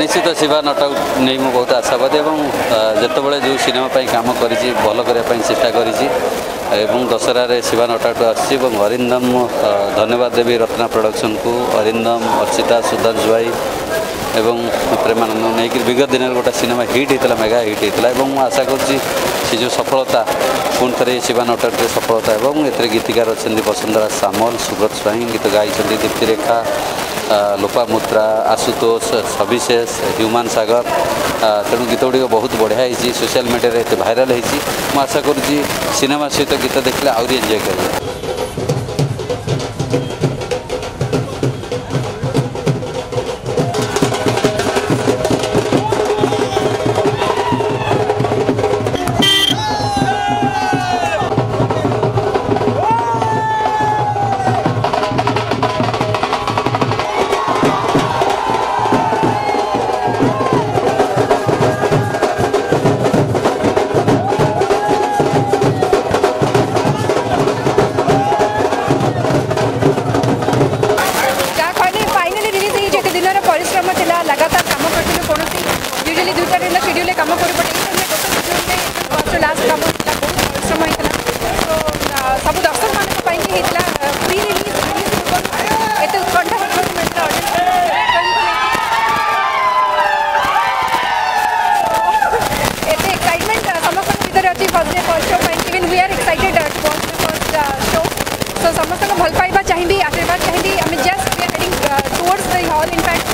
ନିଶ୍ଚିତ ଶିବା ନାଟକ ନେଇ ମୁଁ ବହୁତ ଆଶାବାଦୀ ଏବଂ ଯେତେବେଳେ ଯେଉଁ ସିନେମା ପାଇଁ କାମ କରିଛି ଭଲ କରିବା ପାଇଁ ଚେଷ୍ଟା କରିଛି ଏବଂ ଦଶହରାରେ ଶିବା ନଟାଠୁ ଆସିଛି ଏବଂ ଅରିନ୍ଦମ ଧନ୍ୟବାଦ ଦେବି ରତ୍ନା ପ୍ରଡ଼କ୍ସନକୁ ଅରିନ୍ଦମ ଅର୍ଚ୍ଚିତା ସୁଧାଂଶୁ ଭାଇ ଏବଂ ପ୍ରେମାନନ୍ଦଙ୍କୁ ନେଇକି ବିଗତ ଦିନରେ ଗୋଟେ ସିନେମା ହିଟ୍ ହେଇଥିଲା ମେଗା ହିଟ୍ ହେଇଥିଲା ଏବଂ ମୁଁ ଆଶା କରୁଛି ସେ ଯେଉଁ ସଫଳତା ପୁଣି ଥରେ ଶିବା ନଟରେ ସଫଳତା ହେବ ଏବଂ ଏଥିରେ ଗୀତିକାର ଅଛନ୍ତି ବସୁନ୍ଧରା ସାମଲ ସୁବ୍ରତ ସ୍ୱାଇଁ ଗୀତ ଗାଇଛନ୍ତି ଦୀପ୍ତିରେଖା ଲୋପାମୁଦ୍ରା ଆଶୁତୋଷ ସବିଶେଷ ହ୍ୟୁମାନ ସାଗର ତେଣୁ ଗୀତ ଗୁଡ଼ିକ ବହୁତ ବଢ଼ିଆ ହେଇଛି ସୋସିଆଲ ମିଡ଼ିଆରେ ଏତେ ଭାଇରାଲ୍ ହେଇଛି ମୁଁ ଆଶା କରୁଛି ସିନେମା ସହିତ ଗୀତ ଦେଖିଲେ ଆହୁରି ଏନ୍ଜୟ କରିବେ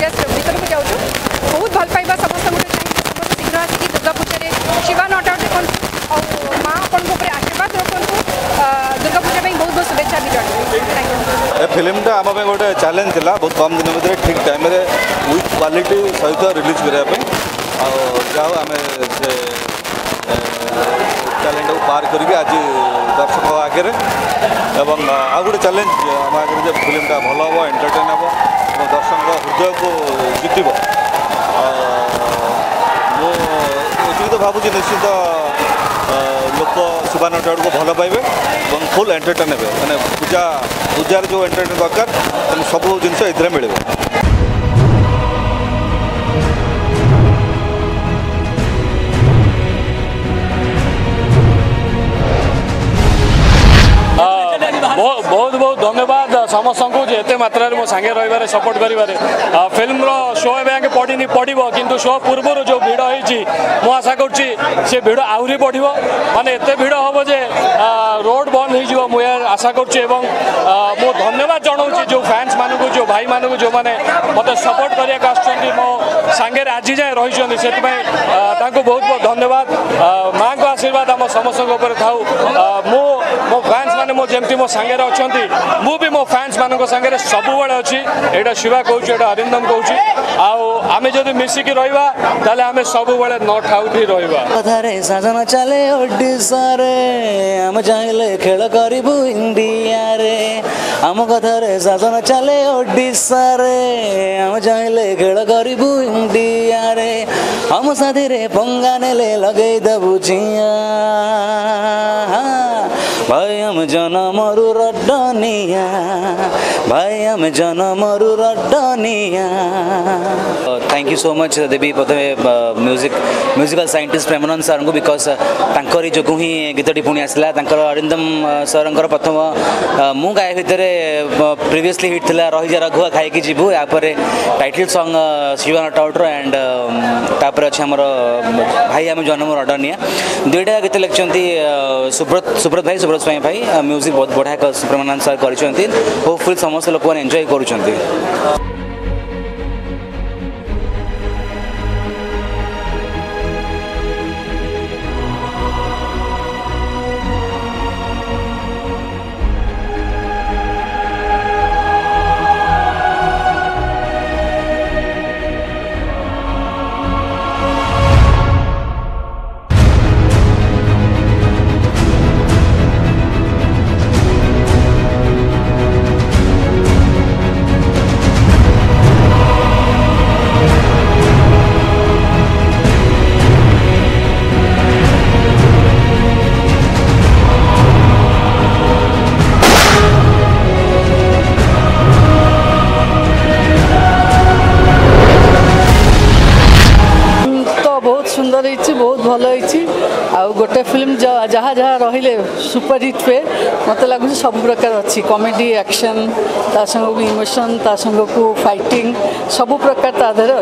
गेस रे निकर हो जाऊ बहुत ভাল পাইবা সমসমরে চাই সুপ্র টিগরা কি দকপুতে রে শিবান আউট এ কোন মা কোন উপরে আকে বাদ কোন দকপুতে বাই বহুত বহুত শুভেচ্ছা দিও থ্যাংক ইউ ফিল্ম টা আমাবে গটে চ্যালেঞ্জ জিলা বহুত কম দিন ভিতরে ঠিক টাইমে উইথ কোয়ালিটি সফলতা রিলিজ করা পে আ যাও আমি সে চ্যালেঞ্জ টা পার করিবি আজি দর্শক আগরে এবং আগুড চ্যালেঞ্জ আমা যে ফিল্ম টা ভালো হব এন্টারটেইন হব ଦର୍ଶକଙ୍କ ହୃଦୟକୁ ଜିତିବ ମୁଁ ଏତିକି ତ ଭାବୁଛି ନିଶ୍ଚିତ ଲୋକ ଶୁଭାନ ଟାଡ଼ୁକୁ ଭଲ ପାଇବେ ଏବଂ ଫୁଲ୍ ଏଣ୍ଟରଟେନ୍ ହେବେ ମାନେ ପୂଜା ପୂଜାରେ ଯେଉଁ ଏଣ୍ଟରଟେନ୍ ଦରକାର ସବୁ ଜିନିଷ ଏଥିରେ ମିଳିବ ଏତେ ମାତ୍ରାରେ ମୋ ସାଙ୍ଗେ ରହିବାରେ ସପୋର୍ଟ କରିବାରେ ଫିଲ୍ମର ଶୋ ଏବେ ଆଗେ ପଡ଼ିନି ପଡ଼ିବ କିନ୍ତୁ ଶୋ ପୂର୍ବରୁ ଯେଉଁ ଭିଡ଼ ହେଇଛି ମୁଁ ଆଶା କରୁଛି ସେ ଭିଡ଼ ଆହୁରି ବଢ଼ିବ ମାନେ ଏତେ ଭିଡ଼ ହେବ ଯେ ରୋଡ଼ ବନ୍ଦ ହେଇଯିବ ମୁଁ ଏହା ଆଶା କରୁଛି ଏବଂ ମୁଁ ଧନ୍ୟବାଦ ଜଣାଉଛି ଯେଉଁ ଫ୍ୟାନ୍ସ ମାନଙ୍କୁ ଯେଉଁ ଭାଇମାନଙ୍କୁ ଯେଉଁମାନେ ମୋତେ ସପୋର୍ଟ କରିବାକୁ ଆସୁଛନ୍ତି ମୋ ସାଙ୍ଗରେ ଆଜି ଯାଏଁ ରହିଛନ୍ତି ସେଥିପାଇଁ ତାଙ୍କୁ ବହୁତ ବହୁତ ଧନ୍ୟବାଦ ମାଆଙ୍କ ଆଶୀର୍ବାଦ ଆମ ସମସ୍ତଙ୍କ ଉପରେ ଥାଉ ମୁଁ ଶକ୍ତି ମୋ ସାଙ୍ଗରେ ଅଛନ୍ତି ମୁଁ ବି ମୋ ଫ୍ୟାନ୍ସମାନଙ୍କ ସାଙ୍ଗରେ ସବୁବେଳେ ଅଛି ଏଇଟା ଶିବା କହୁଛି ଏଇଟା ଅରିନ୍ଦମ କହୁଛି ଆଉ ଆମେ ଯଦି ମିଶିକି ରହିବା ତାହେଲେ ଆମେ ସବୁବେଳେ ନଟ୍ ଆଉଟ୍ ରହିବା କଥାରେ ସାଜନ ଚାଲେ ଓଡ଼ିଶାରେ ଆମେ ଚାହିଁଲେ ଖେଳ କରିବୁ ଇଣ୍ଡିଆରେ ଆମ କଥାରେ ଶାସନ ଚାଲେ ଓଡ଼ିଶାରେ ଆମେ ଚାହିଁଲେ ଖେଳ କରିବୁ ଇଣ୍ଡିଆରେ ଆମ ସାଥିରେ ପଙ୍ଗା ନେଲେ ଲଗେଇଦେବୁ ଚିଆଁ భయం జనమరు రడ్డానియా భయం జనమరు రడ్డానియా thank you so much Devi ಬೋಧೆ music musical scientist Premananda ಸರ್ଙ୍କୁ ಬಿಕଜ୍ ତାଙ୍କରି ଯୋଗୁଁ ହିଁ ଗୀତଟି ପୁଣି ଆସିଲା ତାଙ୍କର ଅରିନ୍ଦମ ସରଙ୍କର ପ୍ରଥମ ମୁଁ ଗାଏ ଭିତରେ ପ୍ରିଭିୟସଲି ହିଟ୍ ଥିଲା ରହିଯା ରଘୁଆ ଖାଇକି ଯିବୁ ଏହାପରେ ଟାଇଟଲ୍ ସଙ୍ଗ୍ ଶିବା ନଟଆଉଟ୍ର ଆଣ୍ଡ ତାପରେ ଅଛି ଆମର ଭାଇ ଆମେ ଜନ୍ମ ରଡନିଆ ଦୁଇଟା ଗୀତ ଲେଖିଛନ୍ତି ସୁବ୍ରତ ସୁବ୍ରତ ଭାଇ ସୁବ୍ରତ स्वयं भाई म्यूजिक बहुत बढ़िया सुब्रमण्यम सर कर होपफुल समस्त लोग एंजय कर সুন্দর হয়েছে বহু ভাল হয়েছে আউ ফিল্ম যা যা রহলে সুপার হিট হুয়ে মতো লাগুছে সবু প্রকার অছি কমেডি আকশন তা সঙ্গে ইমোশন তা সাংকু ফাইটিং সবু প্রকার তা দেহে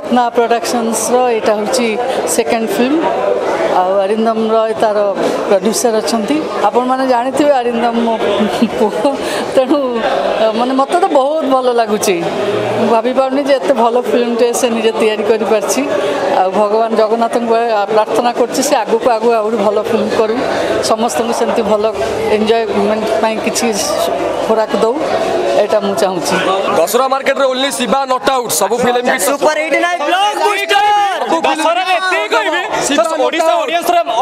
অত্না আউ এটা হচ্ছে সেকেন্ড ফিল্ম ଆଉ রয় তার ତାର অপন ଅଛନ୍ତି ଆପଣମାନେ ଜାଣିଥିବେ ଆରିନ୍ଦମ ମୋ ପୁଅ ତେଣୁ ମାନେ ମୋତେ ତ ବହୁତ ଭଲ ଲାଗୁଛି ମୁଁ ଭାବିପାରୁନି ଯେ ଏତେ ଭଲ ଫିଲ୍ମଟେ ସେ ନିଜେ ତିଆରି করে ଆଉ ଭଗବାନ ଜଗନ୍ନାଥଙ୍କୁ ପ୍ରାର୍ଥନା କରୁଛି ସେ ଆଗକୁ ଆଗକୁ ଆହୁରି ଭଲ ଫିଲ୍ମ করু সমস্ত ସେମିତି ଭଲ ଏନ୍ଜୟମେଣ୍ଟ ପାଇଁ କିଛି ଖୋରାକ ଦେଉ এটা মু চাহুছি দশরা মার্কেট রে শিবা নট আউট সব ফিল্ম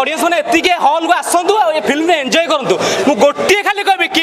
অডিয়েন্স মানে এতই হল ফিল্ম এনজয় করতো গোটিয়ে খালি কবি